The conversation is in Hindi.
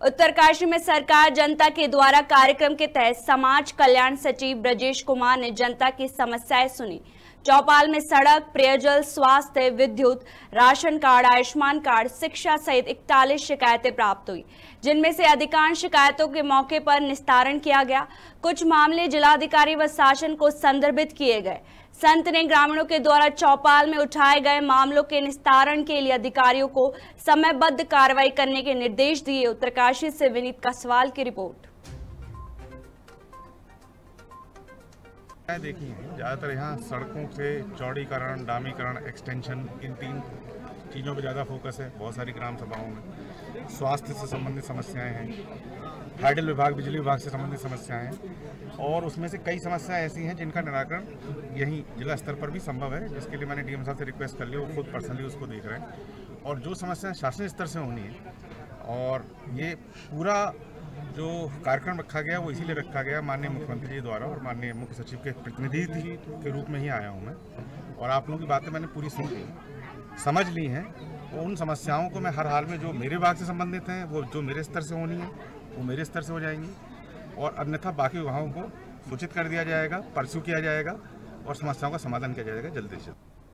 उत्तरकाशी में सरकार जनता के द्वारा कार्यक्रम के तहत समाज कल्याण सचिव ब्रजेश कुमार ने जनता की समस्याएँ सुनी। चौपाल में सड़क, पेयजल, स्वास्थ्य, विद्युत, राशन कार्ड, आयुष्मान कार्ड, शिक्षा सहित इकतालीस शिकायतें प्राप्त हुई, जिनमें से अधिकांश शिकायतों के मौके पर निस्तारण किया गया। कुछ मामले जिलाधिकारी व शासन को संदर्भित किए गए। संत ने ग्रामीणों के द्वारा चौपाल में उठाए गए मामलों के निस्तारण के लिए अधिकारियों को समयबद्ध कार्रवाई करने के निर्देश दिए। उत्तरकाशी से विनीत कसवाल की रिपोर्ट। देखी ज़्यादातर यहाँ सड़कों से चौड़ीकरण, डामीकरण एक्सटेंशन इन तीन चीज़ों पर ज़्यादा फोकस है, बहुत सारी ग्राम सभाओं में। स्वास्थ्य से संबंधित समस्याएँ हैं हाइडल विभाग, बिजली विभाग से संबंधित समस्याएँ हैं, और उसमें से कई समस्याएँ ऐसी हैं जिनका निराकरण यहीं जिला स्तर पर भी संभव है, जिसके लिए मैंने डी साहब से रिक्वेस्ट कर ली वो खुद पर्सनली उसको देख रहे हैं। और जो समस्याएँ शासन स्तर से होनी है, और ये पूरा जो कार्यक्रम रखा गया, वो इसीलिए रखा गया माननीय मुख्यमंत्री जी द्वारा और माननीय मुख्य सचिव के प्रतिनिधि के रूप में ही आया हूँ मैं। और आप लोगों की बातें मैंने पूरी सुन ली समझ ली हैं। उन समस्याओं को मैं हर हाल में जो मेरे विभाग से संबंधित हैं, वो जो मेरे स्तर से होनी है, वो मेरे स्तर से हो जाएँगी। और अन्यथा बाकी विभागों को सूचित कर दिया जाएगा, परस्यू किया जाएगा और समस्याओं का समाधान किया जाएगा जल्दी से